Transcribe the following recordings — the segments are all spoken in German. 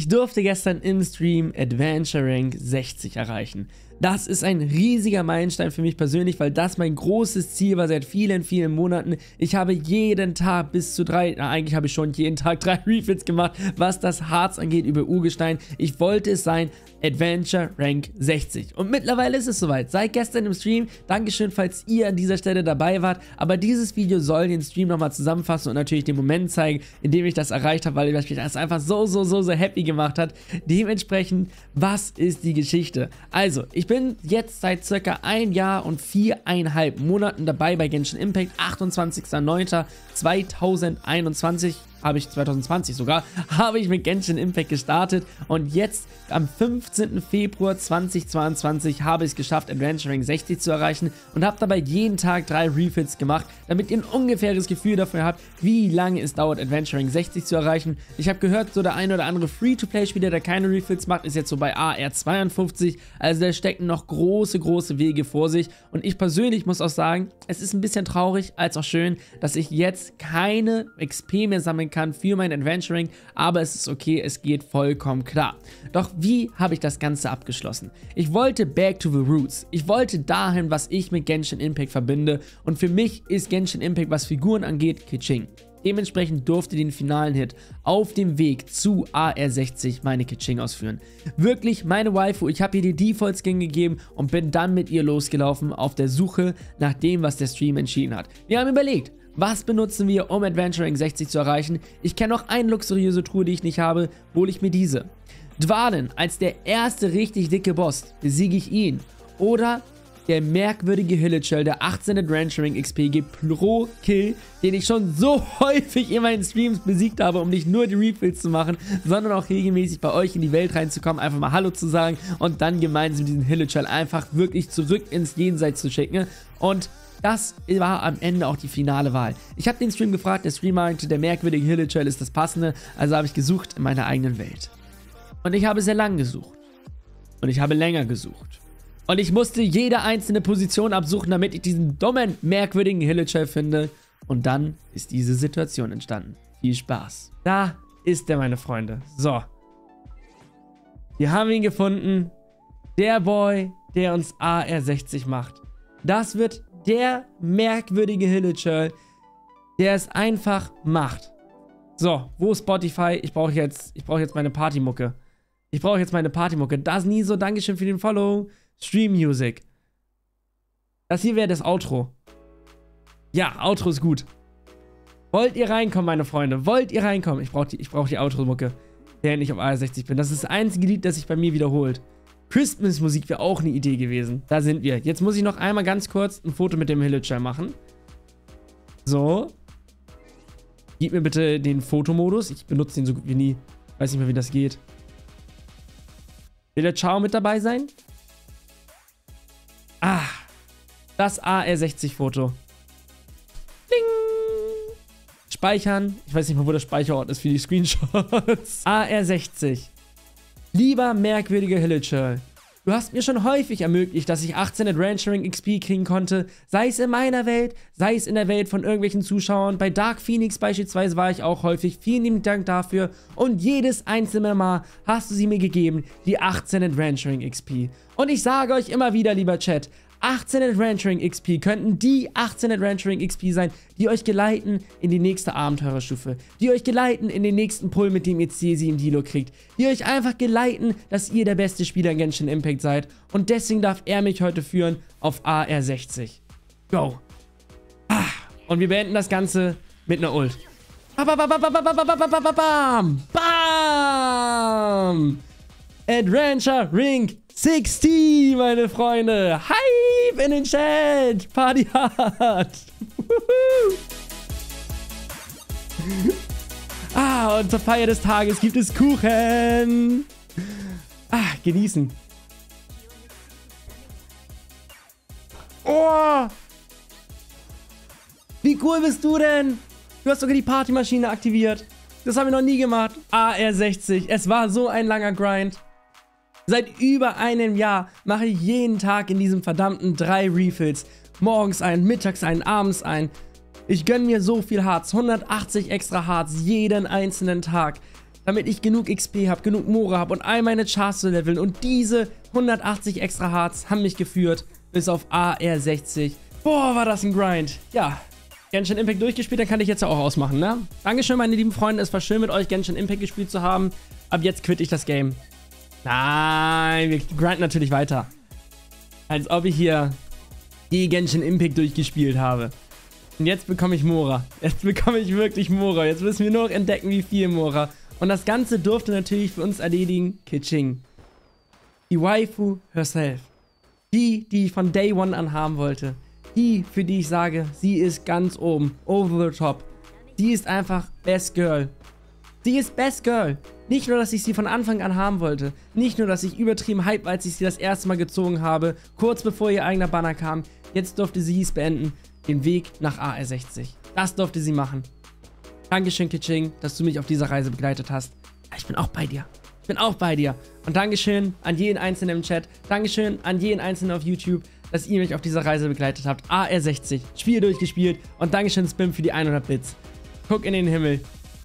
Ich durfte gestern im Stream Adventure Rank 60 erreichen. Das ist ein riesiger Meilenstein für mich persönlich, weil das mein großes Ziel war seit vielen, vielen Monaten. Ich habe jeden Tag bis zu drei, na eigentlich habe ich schon jeden Tag drei Refits gemacht, was das Harz angeht über Urgestein. Ich wollte es sein, Adventure Rank 60. Und mittlerweile ist es soweit. Seit gestern im Stream. Dankeschön, falls ihr an dieser Stelle dabei wart. Aber dieses Video soll den Stream nochmal zusammenfassen und natürlich den Moment zeigen, in dem ich das erreicht habe, weil mich das einfach so, so, so, so happy gemacht hat. Dementsprechend, was ist die Geschichte? Also, ich bin jetzt seit circa ein Jahr und viereinhalb Monaten dabei bei Genshin Impact. 28.09.2021 habe ich 2020 sogar, habe ich mit Genshin Impact gestartet und jetzt am 15. Februar 2022 habe ich es geschafft, Adventuring 60 zu erreichen und habe dabei jeden Tag drei Refits gemacht, damit ihr ein ungefähres Gefühl dafür habt, wie lange es dauert, Adventuring 60 zu erreichen. Ich habe gehört, so der eine oder andere Free-to-Play-Spieler, der keine Refits macht, ist jetzt so bei AR52, also da stecken noch große, große Wege vor sich und ich persönlich muss auch sagen, es ist ein bisschen traurig als auch schön, dass ich jetzt keine XP mehr sammeln kann für mein Adventuring, aber es ist okay, es geht vollkommen klar. Doch wie habe ich das Ganze abgeschlossen? Ich wollte back to the roots. Ich wollte dahin, was ich mit Genshin Impact verbinde und für mich ist Genshin Impact, was Figuren angeht, Kiching. Dementsprechend durfte den finalen Hit auf dem Weg zu AR60 meine Kiching ausführen. Wirklich meine Waifu, ich habe ihr die Default-Skin gegeben und bin dann mit ihr losgelaufen auf der Suche nach dem, was der Stream entschieden hat. Wir haben überlegt, was benutzen wir, um Adventuring 60 zu erreichen? Ich kenne noch eine luxuriöse Truhe, die ich nicht habe, hole ich mir diese. Dwalen als der erste richtig dicke Boss, besiege ich ihn. Oder der merkwürdige Hilichurl, der 18 Adventuring XP gibt pro Kill, den ich schon so häufig in meinen Streams besiegt habe, um nicht nur die Refills zu machen, sondern auch regelmäßig bei euch in die Welt reinzukommen, einfach mal Hallo zu sagen und dann gemeinsam diesen Hilichurl einfach wirklich zurück ins Jenseits zu schicken. Und das war am Ende auch die finale Wahl. Ich habe den Stream gefragt, der Stream meinte, der merkwürdige Hilichurl ist das passende, also habe ich gesucht in meiner eigenen Welt. Und ich habe sehr lang gesucht. Und ich habe länger gesucht. Und ich musste jede einzelne Position absuchen, damit ich diesen dummen, merkwürdigen Hilichurl finde. Und dann ist diese Situation entstanden. Viel Spaß. Da ist er, meine Freunde. So. Wir haben ihn gefunden. Der Boy, der uns AR60 macht. Das wird der merkwürdige Hilichurl, der es einfach macht. So, wo ist Spotify? Ich brauche jetzt, ich jetzt meine Partymucke. Ich brauche jetzt meine Partymucke. Das nie so, Dankeschön für den Follow. Stream Music. Das hier wäre das Outro. Ja, Outro ist gut. Wollt ihr reinkommen, meine Freunde? Wollt ihr reinkommen? Ich brauche die, brauch die Outro-Mucke, während ich auf AR60 bin. Das ist das einzige Lied, das sich bei mir wiederholt. Christmas-Musik wäre auch eine Idee gewesen. Da sind wir. Jetzt muss ich noch einmal ganz kurz ein Foto mit dem Hilichurl machen. So. Gib mir bitte den Fotomodus. Ich benutze den so gut wie nie. Weiß nicht mehr, wie das geht. Will der Chao mit dabei sein? Ah. Das AR60-Foto. Bling. Speichern. Ich weiß nicht mal, wo der Speicherort ist für die Screenshots. AR60. Lieber merkwürdiger Hilichurl, du hast mir schon häufig ermöglicht, dass ich 18 Adventuring XP kriegen konnte, sei es in meiner Welt, sei es in der Welt von irgendwelchen Zuschauern. Bei Dark Phoenix beispielsweise war ich auch häufig. Vielen lieben Dank dafür. Und jedes einzelne Mal hast du sie mir gegeben, die 18 Adventuring XP. Und ich sage euch immer wieder, lieber Chat, 18 Adventuring XP könnten die 18 Adventuring XP sein, die euch geleiten in die nächste Abenteurerstufe, die euch geleiten in den nächsten Pull, mit dem ihr Cesi im Dilo kriegt, die euch einfach geleiten, dass ihr der beste Spieler in Genshin Impact seid und deswegen darf er mich heute führen auf AR60. Go! Ah, und wir beenden das Ganze mit einer Ult. Bam! Bam! Adventure Ring 60, meine Freunde. Hype in den Chat. Party hard. ah, und zur Feier des Tages gibt es Kuchen. Ah, genießen. Oh. Wie cool bist du denn? Du hast sogar die Partymaschine aktiviert. Das haben wir noch nie gemacht. AR60. Es war so ein langer Grind. Seit über einem Jahr mache ich jeden Tag in diesem verdammten drei Refills. Morgens ein, mittags ein, abends ein. Ich gönne mir so viel Harz, 180 extra Harz jeden einzelnen Tag, damit ich genug XP habe, genug Mora habe und all meine Chars zu leveln. Und diese 180 extra Hearts haben mich geführt bis auf AR60. Boah, war das ein Grind. Ja, Genshin Impact durchgespielt, dann kann ich jetzt ja auch ausmachen, ne? Dankeschön, meine lieben Freunde. Es war schön, mit euch Genshin Impact gespielt zu haben. Ab jetzt quitte ich das Game. Nein, wir grinden natürlich weiter. Als ob ich hier die Genshin Impact durchgespielt habe. Und jetzt bekomme ich Mora. Jetzt bekomme ich wirklich Mora. Jetzt müssen wir nur noch entdecken, wie viel Mora. Und das Ganze durfte natürlich für uns erledigen Kitching. Die Waifu herself. Die, die ich von Day One an haben wollte. Die, für die ich sage, sie ist ganz oben. Over the top. Sie ist einfach Best Girl. Sie ist Best Girl. Nicht nur, dass ich sie von Anfang an haben wollte. Nicht nur, dass ich übertrieben hype, als ich sie das erste Mal gezogen habe. Kurz bevor ihr eigener Banner kam. Jetzt durfte sie es beenden. Den Weg nach AR60. Das durfte sie machen. Dankeschön, Kitching, dass du mich auf dieser Reise begleitet hast. Ich bin auch bei dir. Ich bin auch bei dir. Und Dankeschön an jeden Einzelnen im Chat. Dankeschön an jeden Einzelnen auf YouTube, dass ihr mich auf dieser Reise begleitet habt. AR60, Spiel durchgespielt. Und Dankeschön, Spim, für die 100 Bits. Guck in den Himmel.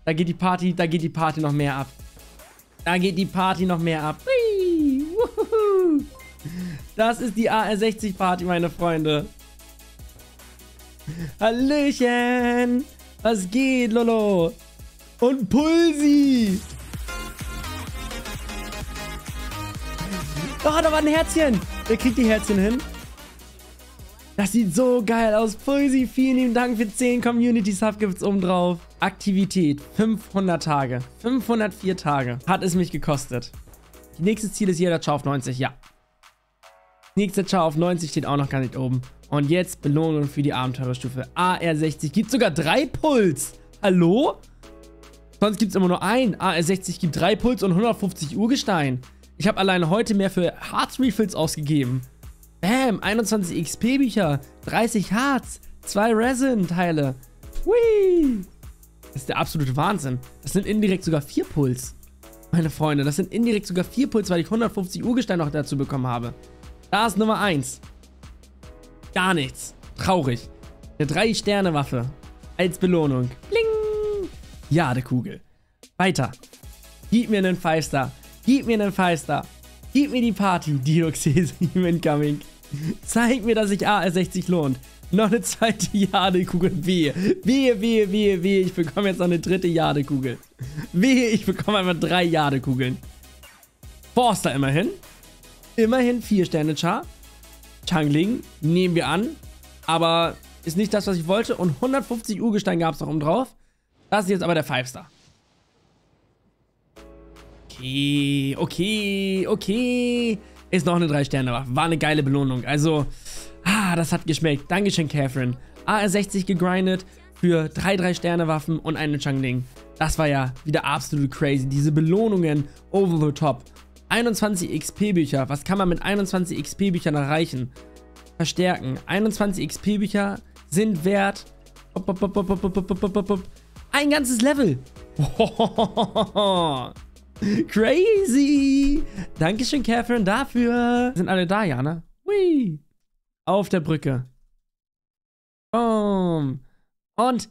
Da geht die Party, da geht die Party noch mehr ab. Da geht die Party noch mehr ab. Das ist die AR60 Party, meine Freunde. Hallöchen. Was geht, Lolo? Und Pulsi. Oh, da war ein Herzchen. Wer kriegt die Herzchen hin? Das sieht so geil aus. Pulsi, vielen lieben Dank für 10 Community Sub gibt's oben drauf. Aktivität, 500 Tage. 504 Tage hat es mich gekostet. Die nächste Ziel ist jeder Char auf 90, ja. Nächster Char auf 90 steht auch noch gar nicht oben. Und jetzt Belohnung für die Abenteurerstufe. AR60 gibt sogar drei Puls. Hallo? Sonst gibt es immer nur ein. AR60 gibt drei Puls und 150 Urgestein. Ich habe alleine heute mehr für Hearts Refills ausgegeben. Bam, 21 XP-Bücher, 30 Hearts, 2 Resin-Teile. Whee! Das ist der absolute Wahnsinn. Das sind indirekt sogar 4 Puls. Meine Freunde, das sind indirekt sogar 4 Puls, weil ich 150 Urgestein noch dazu bekommen habe. Da ist Nummer 1. Gar nichts. Traurig. Eine 3-Sterne-Waffe. Als Belohnung. Bling. Jadekugel. Weiter. Gib mir einen 5-Star. Gib mir einen 5-Star. Gib mir die Party. Dioxys incoming. Zeig mir, dass sich AR60 lohnt. Noch eine zweite Jadekugel. Wehe. Wehe, wehe, wehe, wehe. Ich bekomme jetzt noch eine dritte Jadekugel. Wehe, ich bekomme einfach drei Jadekugeln. Forster immerhin. Immerhin 4 Sterne Char. Changling nehmen wir an. Aber ist nicht das, was ich wollte. Und 150 Urgestein gab es noch oben drauf. Das ist jetzt aber der 5-Star. Okay, okay, okay. Ist noch eine 3-Sterne-Waffe. War eine geile Belohnung. Also, ah, das hat geschmeckt. Dankeschön, Catherine. AR60 gegrindet für 3 3-Sterne-Waffen und eine Changling. Das war ja wieder absolut crazy. Diese Belohnungen over the top. 21 XP-Bücher. Was kann man mit 21 XP-Büchern erreichen? Verstärken. 21 XP-Bücher sind wert. Ein ganzes Level. Crazy. Dankeschön, Catherine, dafür. Sind alle da, Jana? Hui. Auf der Brücke. Boom. Und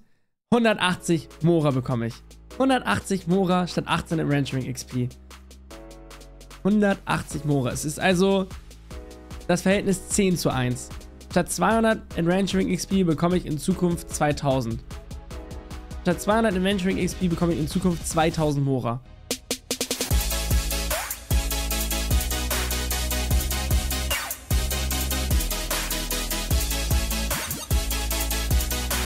180 Mora bekomme ich. 180 Mora statt 18 im Ranchering XP. 180 Mora. Es ist also das Verhältnis 10 zu 1. Statt 200 Adventuring XP bekomme ich in Zukunft 2000. Statt 200 Adventuring XP bekomme ich in Zukunft 2000 Mora.